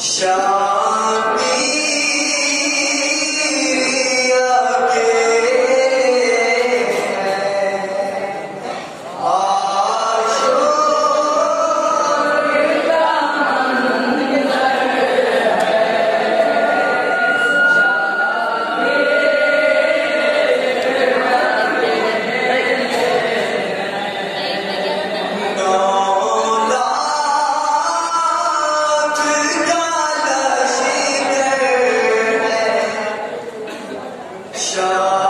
Shalom. Shah.